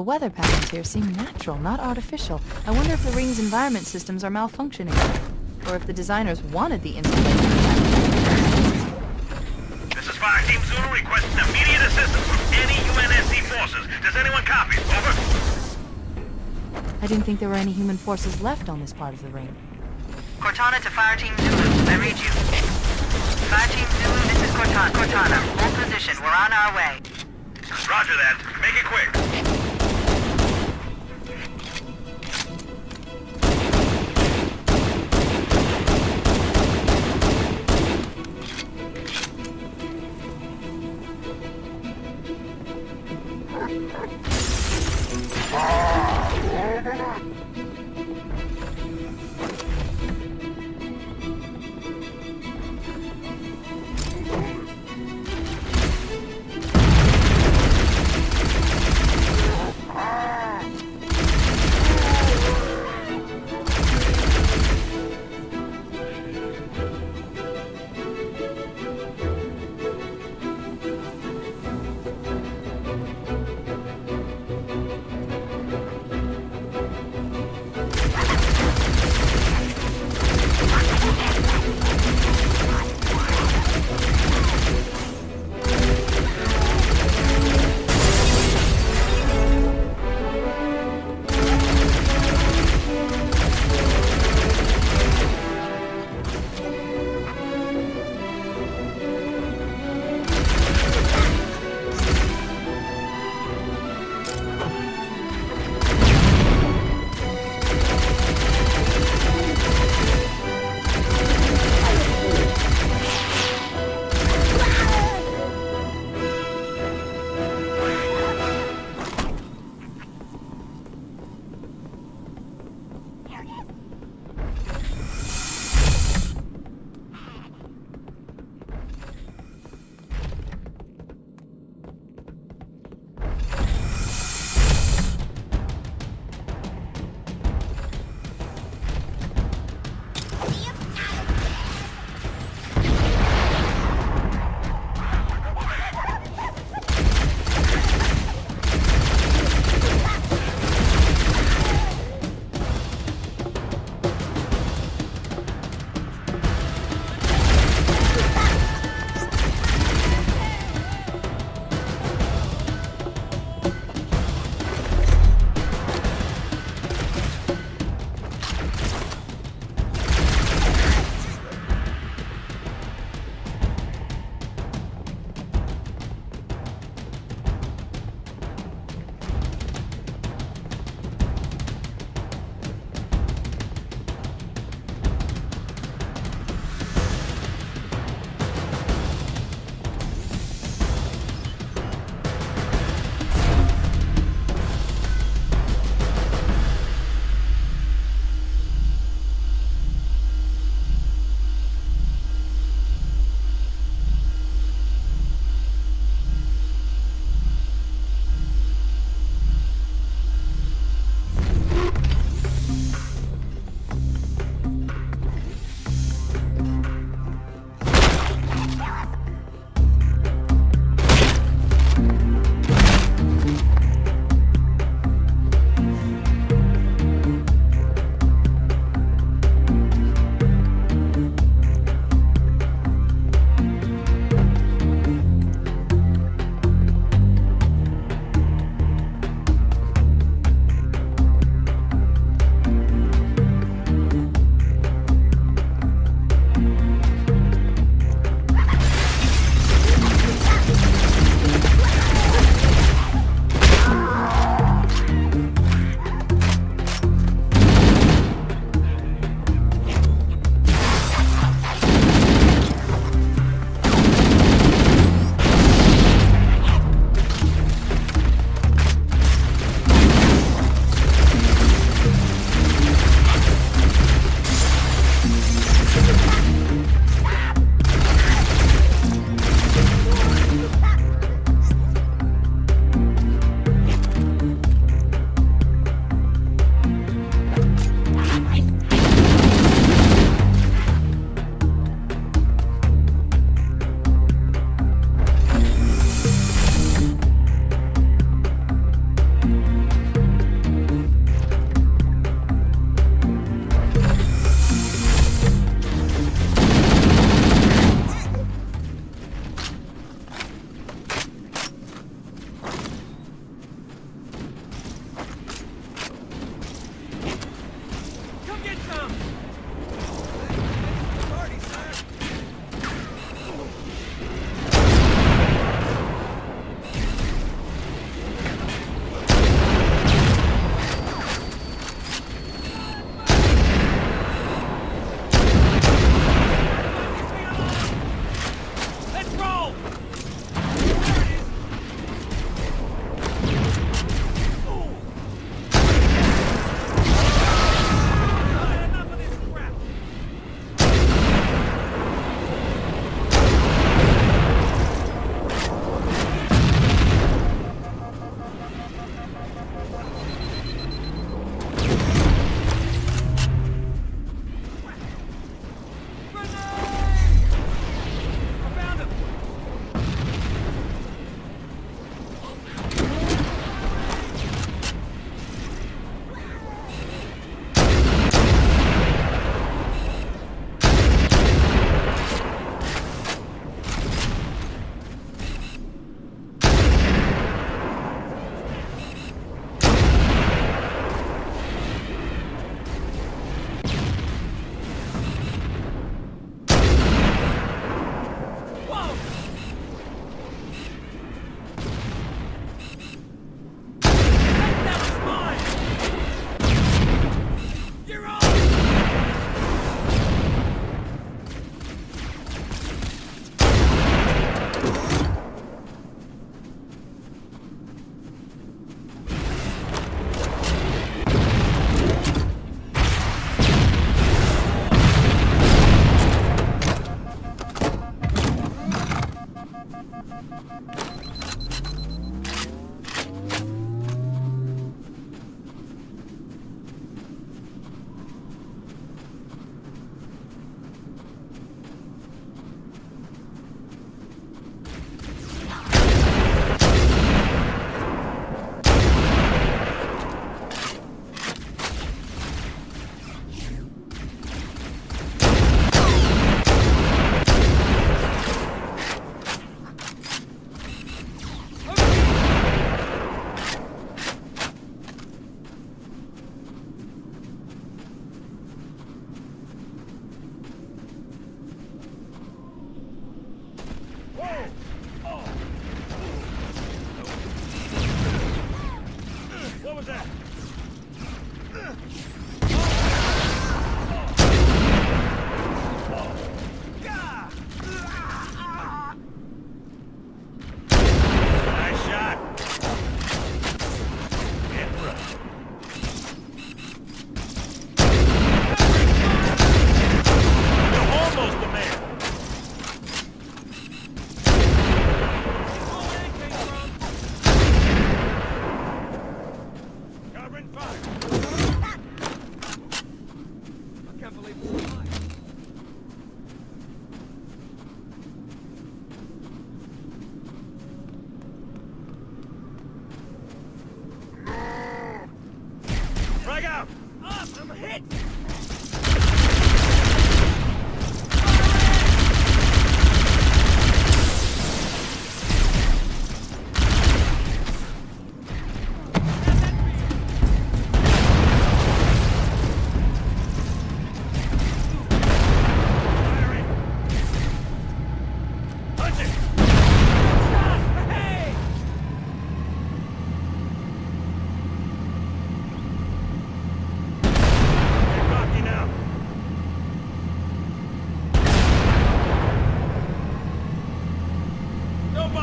interesting. The weather patterns here seem natural, not artificial. I wonder if the ring's environment systems are malfunctioning, or if the designers wanted the installation. This is Fire Team Zulu requesting immediate assistance from any UNSC forces. Does anyone copy? Over. I didn't think there were any human forces left on this part of the ring. Cortana to Fire Team Zulu. I read you. Fire Team Zulu, this is Cortana. Cortana, hold position. We're on our way. Roger that. Make it quick.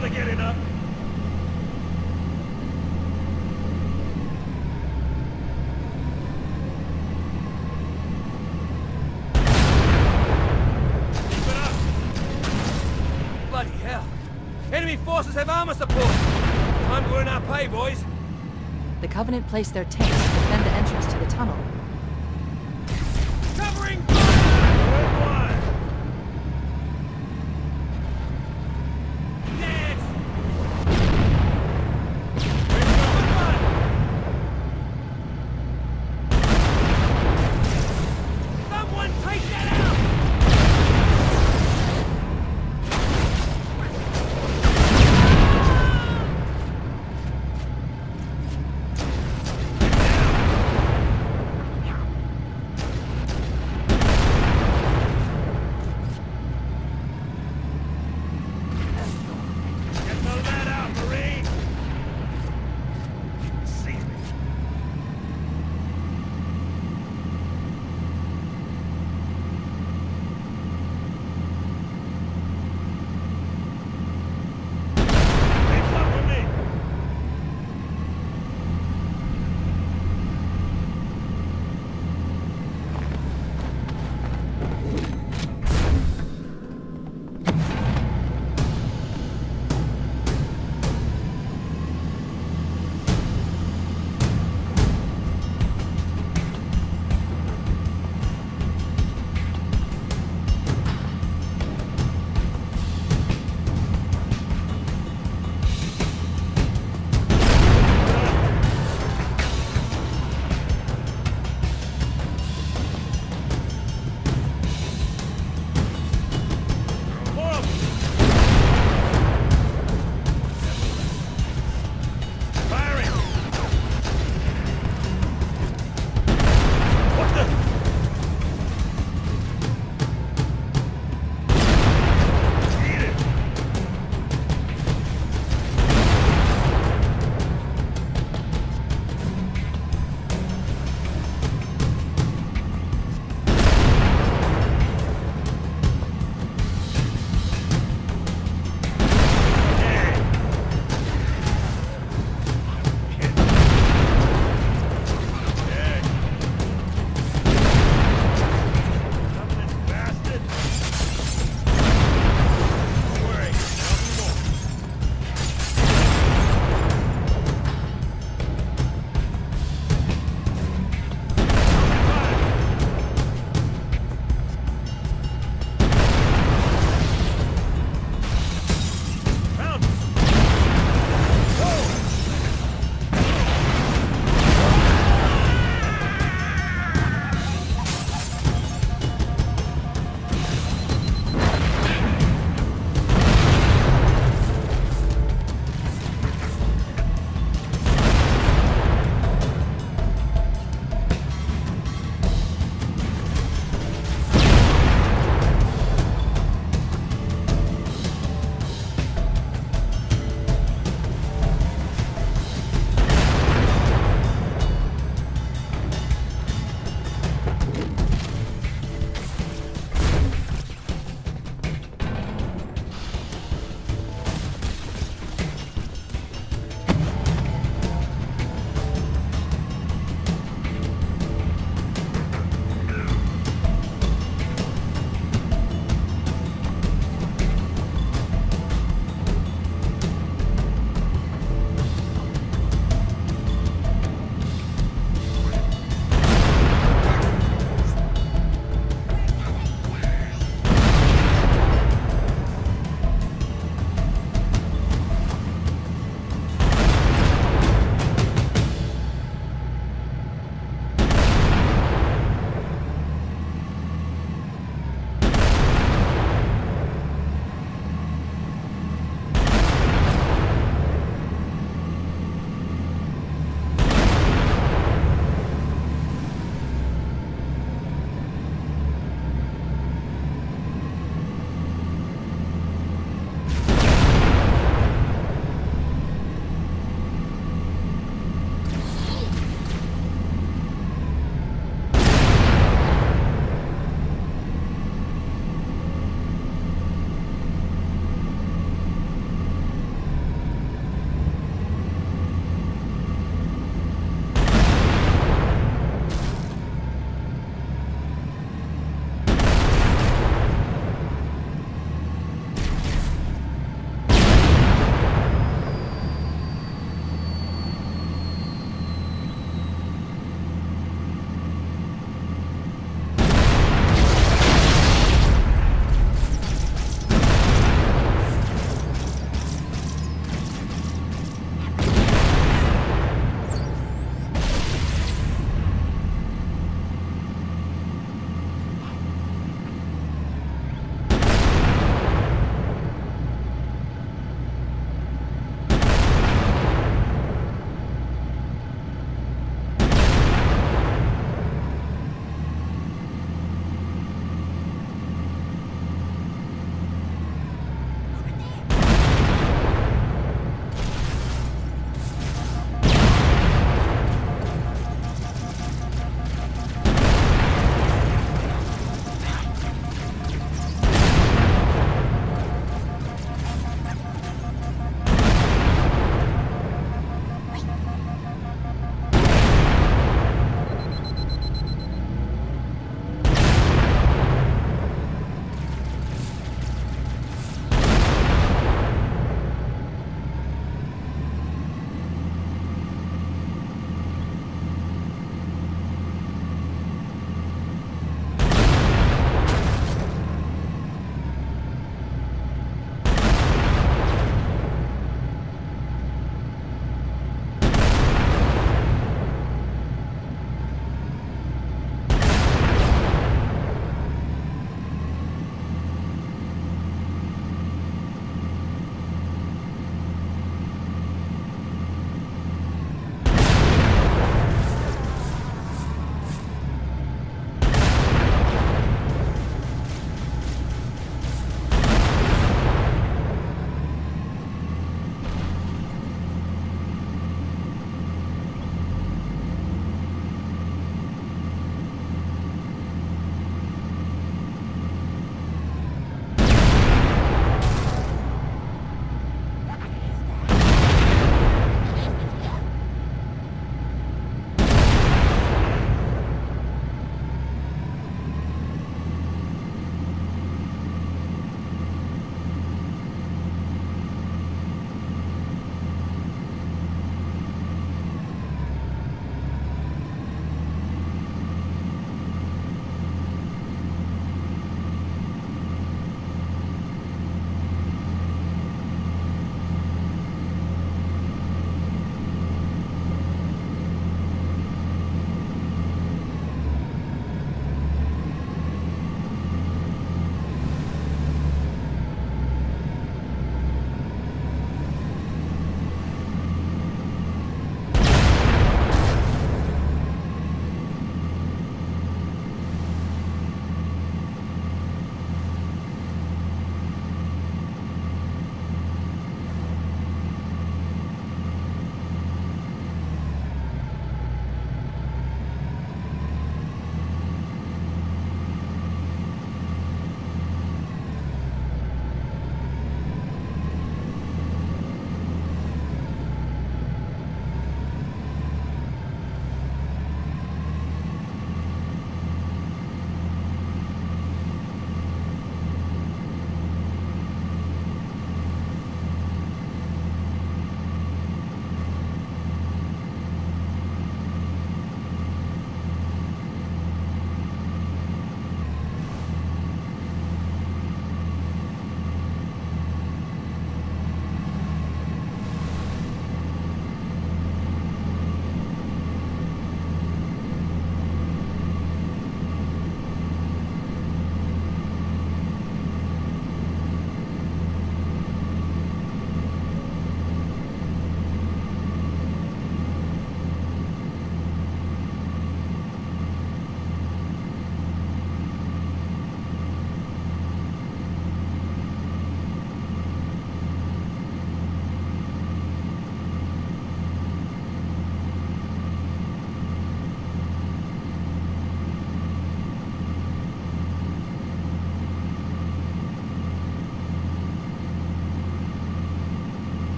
Bother getting up. Keep it up. Bloody hell. Enemy forces have armor support. Time to earn our pay, boys. The Covenant placed their tanks to defend the entrance to the tunnel.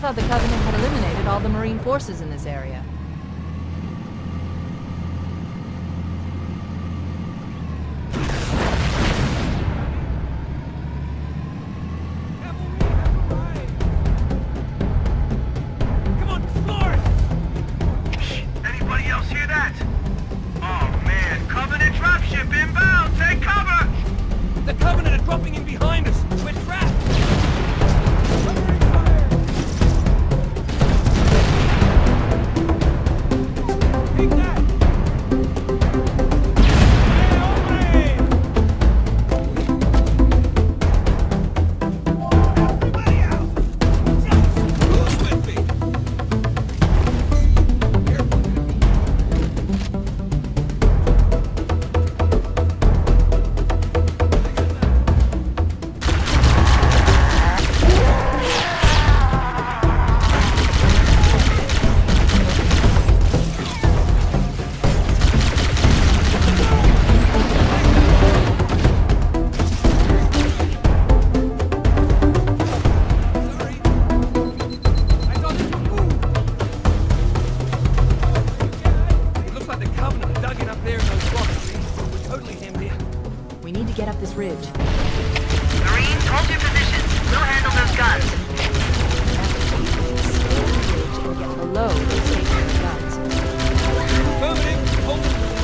thought the Covenant had eliminated all the Marine forces in this area. need to get up this ridge. Marines, hold your position. We'll handle those guns. Ridge and get below those guns. Moving. Hold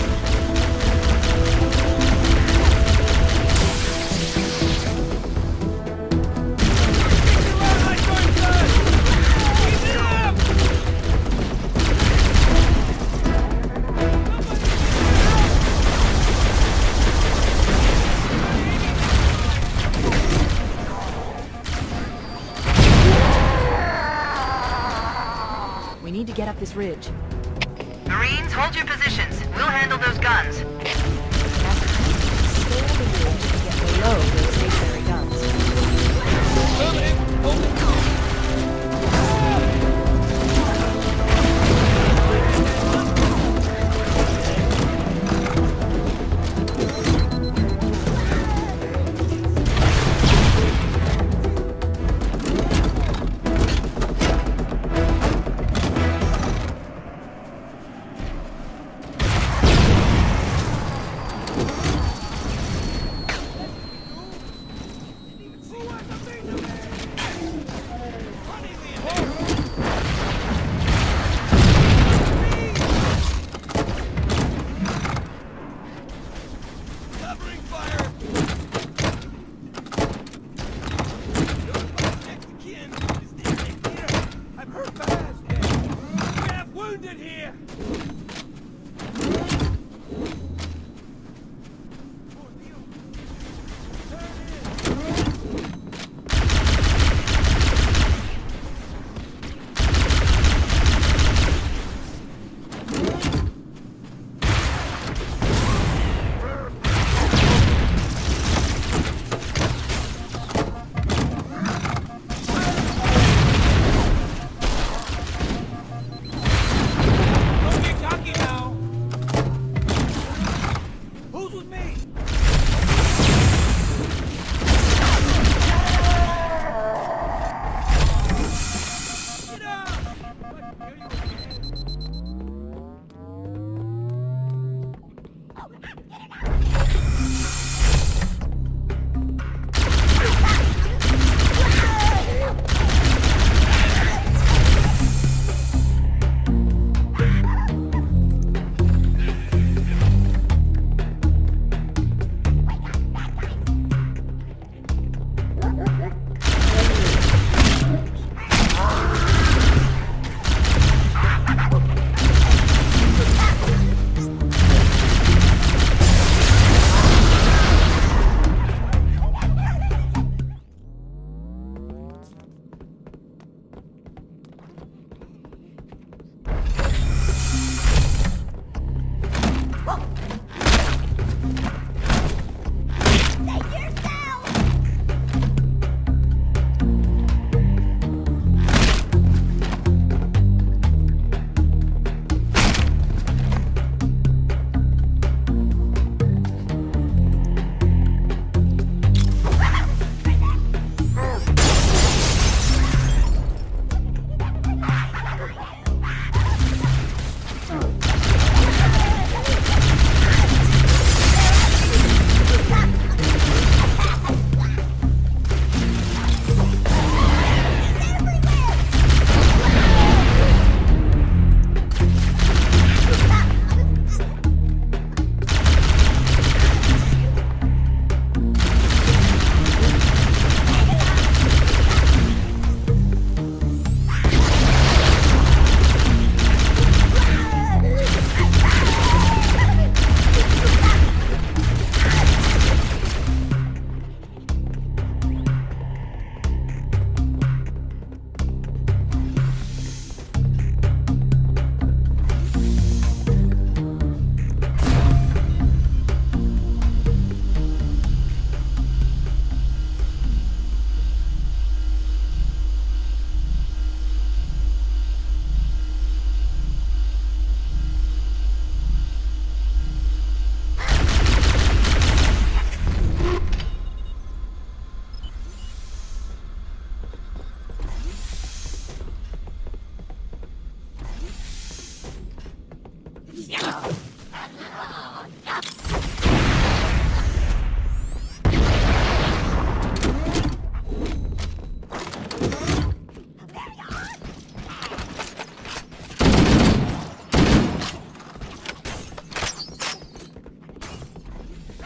Ridge.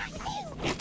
Let's go.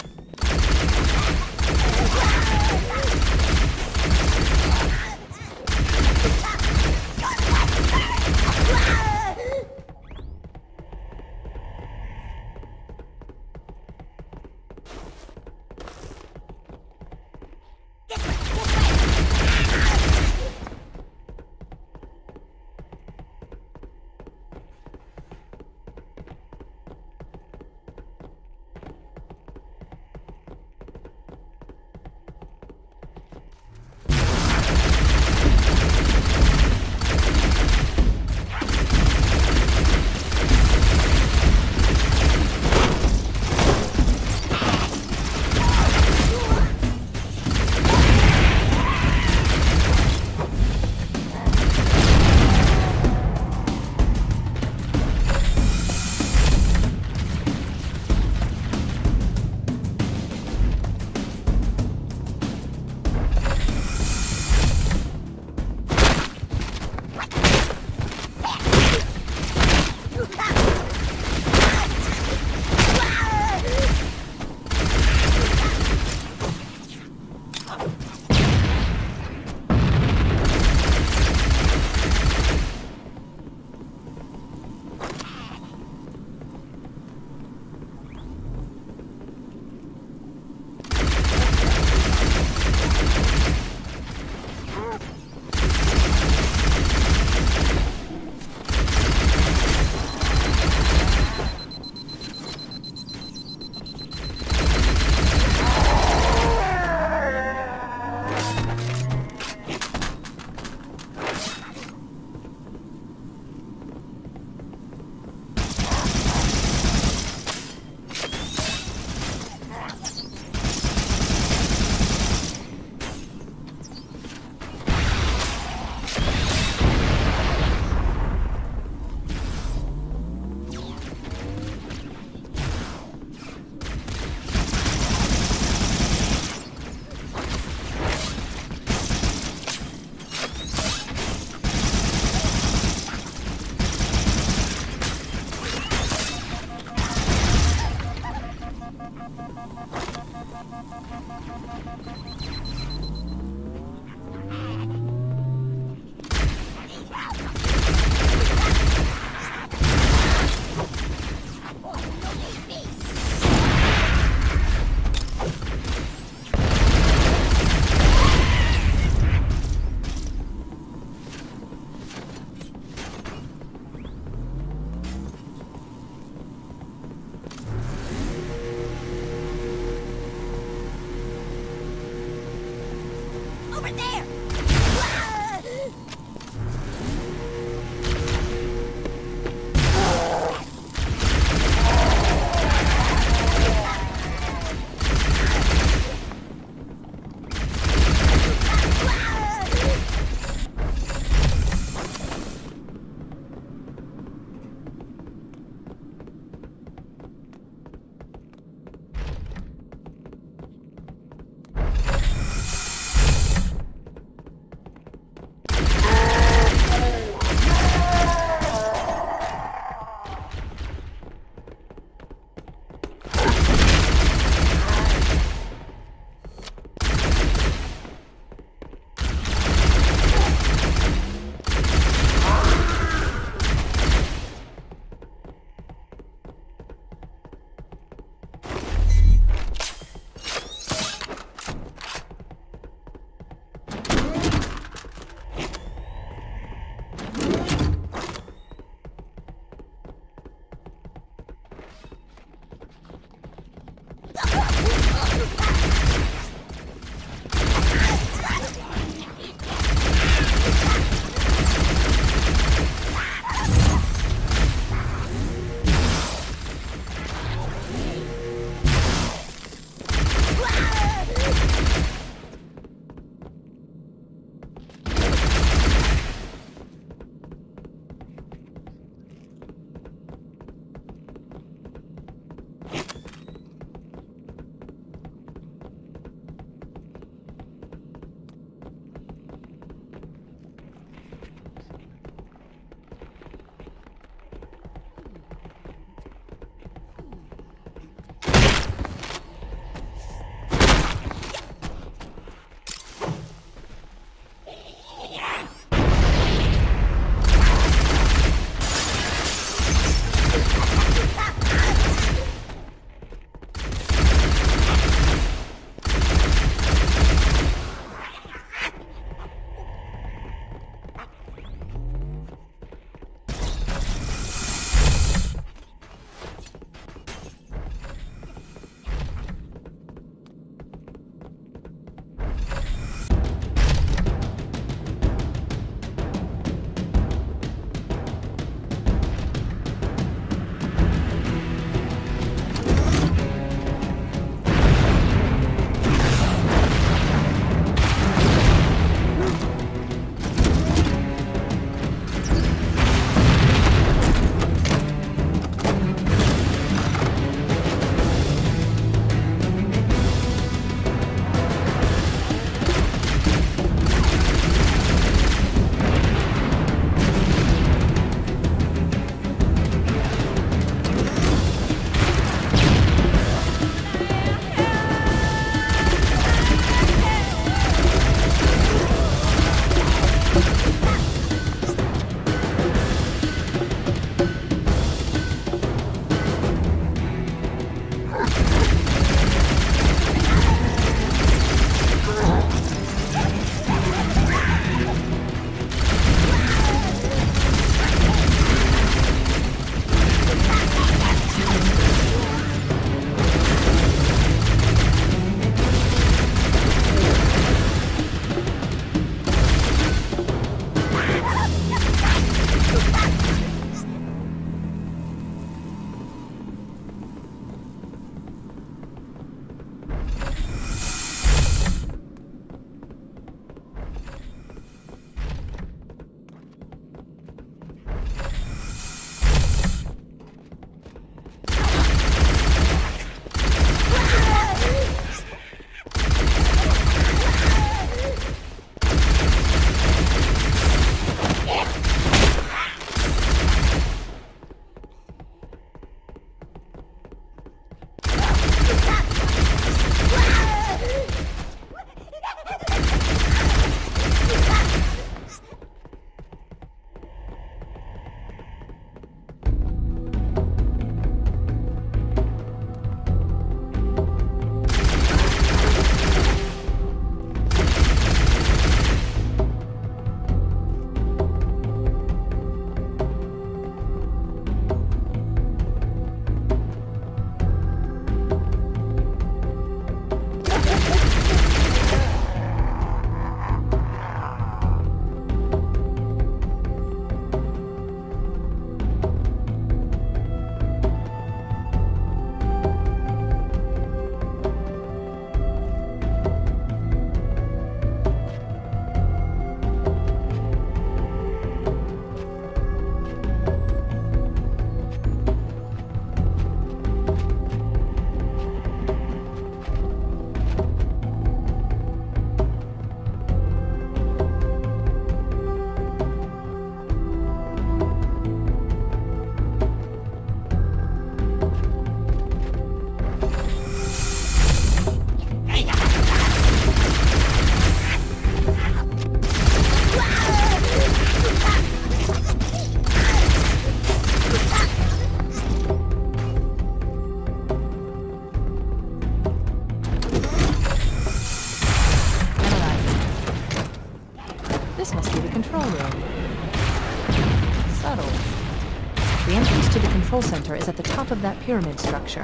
Pyramid structure.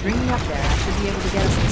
Bring me up there, I should be able to get us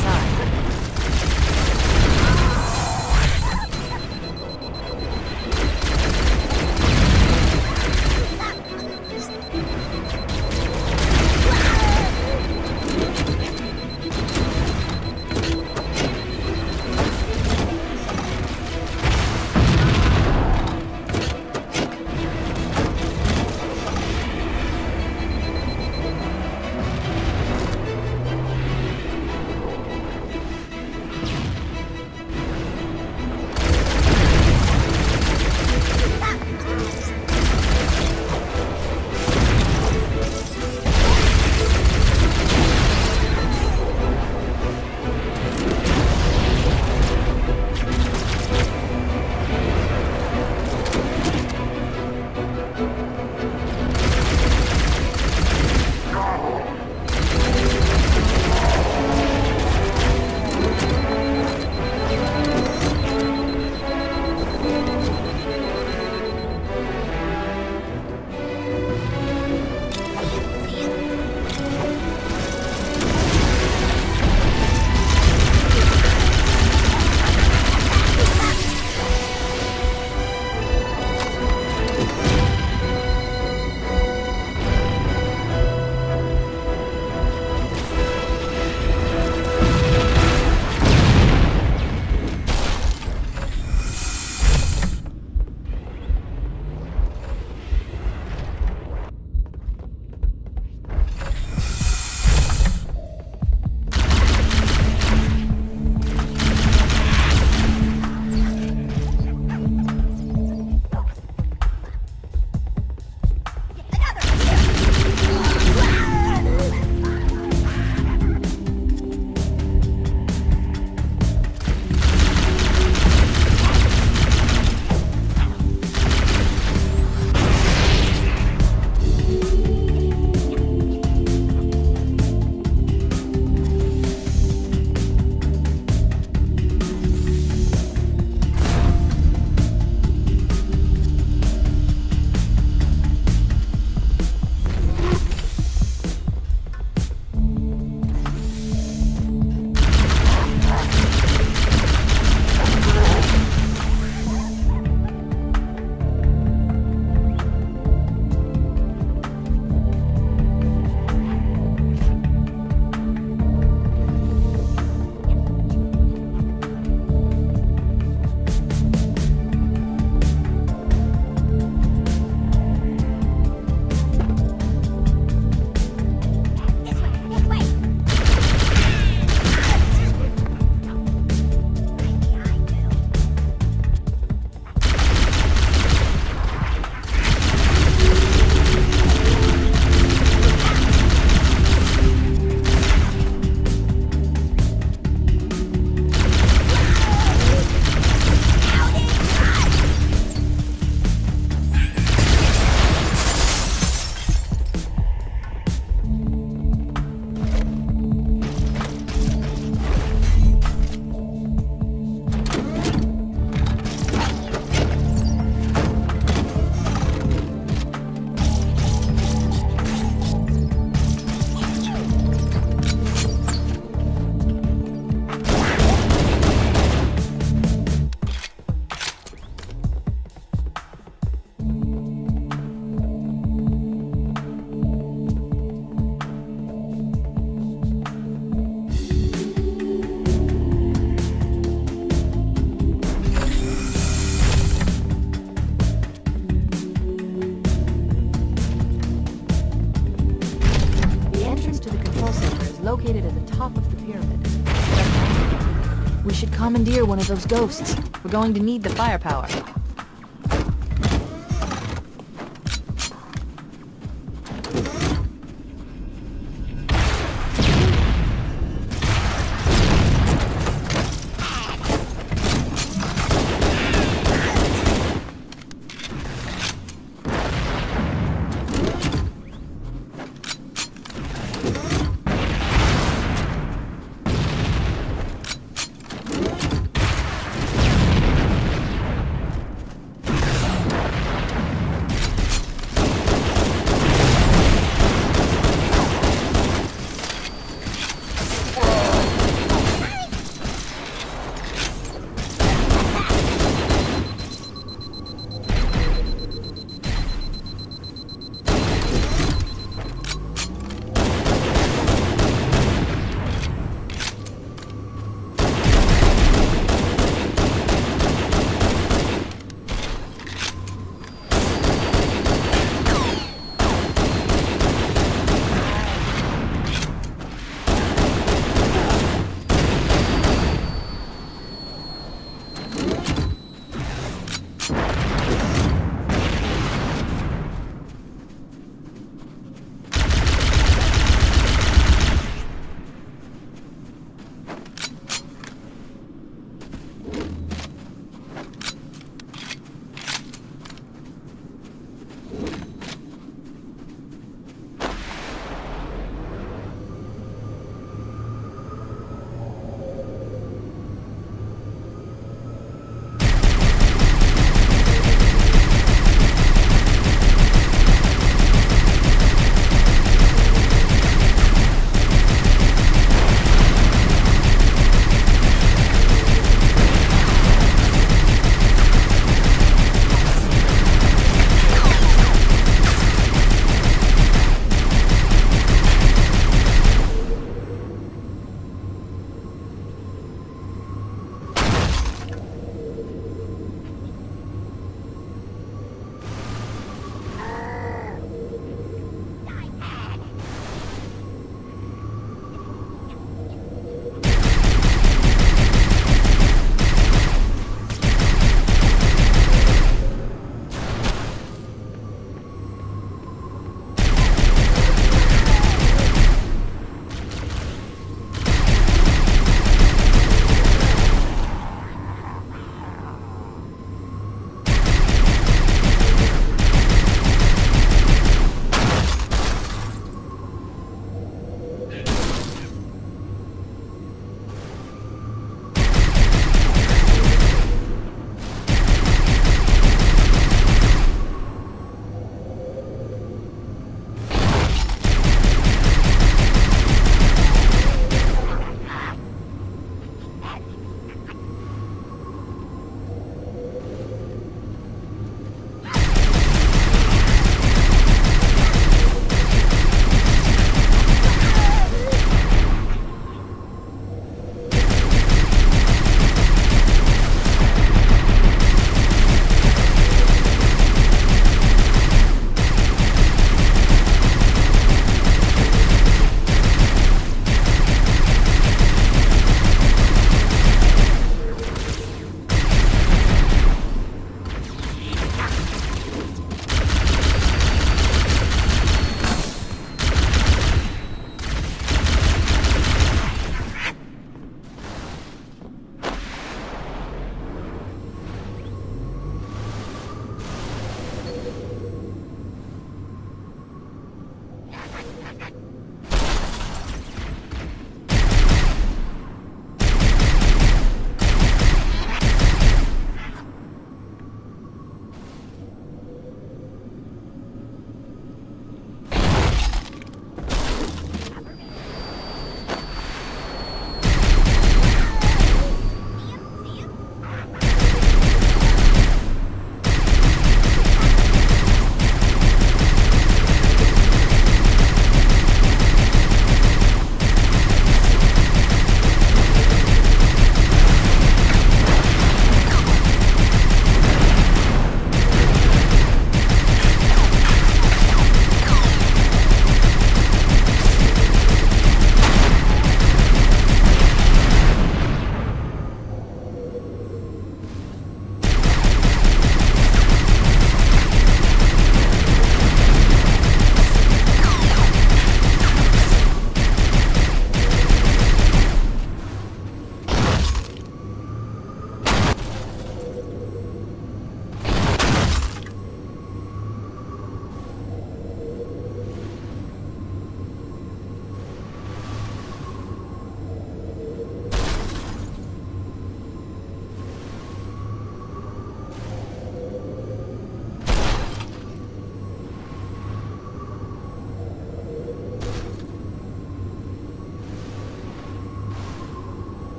one of those ghosts. We're going to need the firepower.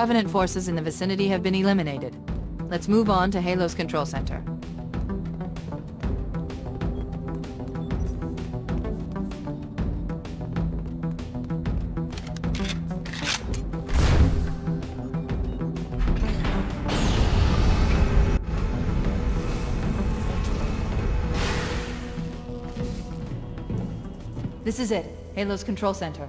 Covenant forces in the vicinity have been eliminated. Let's move on to Halo's control center. This is it. Halo's control center.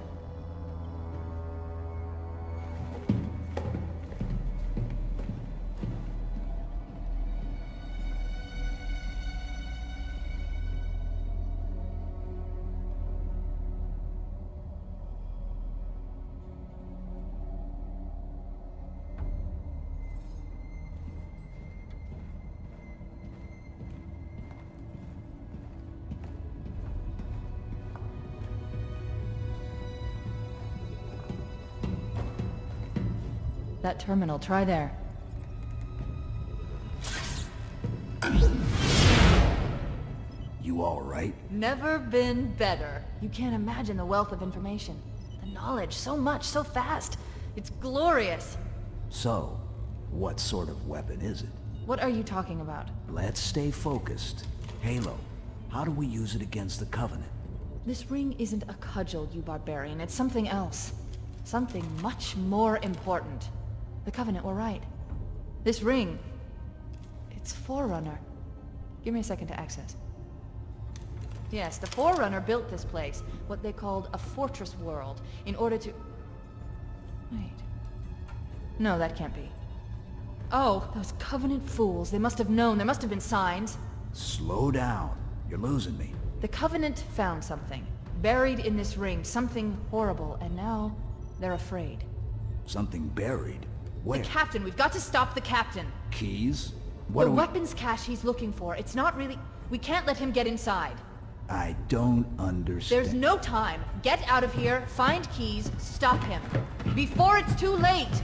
That terminal, try there. You all right? Never been better. You can't imagine the wealth of information. The knowledge, so much, so fast. It's glorious. So, what sort of weapon is it? What are you talking about? Let's stay focused. Halo, how do we use it against the Covenant? This ring isn't a cudgel, you barbarian. It's something else. Something much more important. The Covenant were right. This ring... It's Forerunner. Give me a second to access. Yes, the Forerunner built this place, what they called a fortress world, in order to... Wait. No, that can't be. Oh, those Covenant fools. They must have known. There must have been signs. Slow down. You're losing me. The Covenant found something. Buried in this ring. Something horrible. And now, they're afraid. Something buried. Where? The Captain. We've got to stop the Captain. Keyes? What the we... weapons cache he's looking for. It's not really... We can't let him get inside. I don't understand. There's no time. Get out of here, find Keyes, stop him. Before it's too late!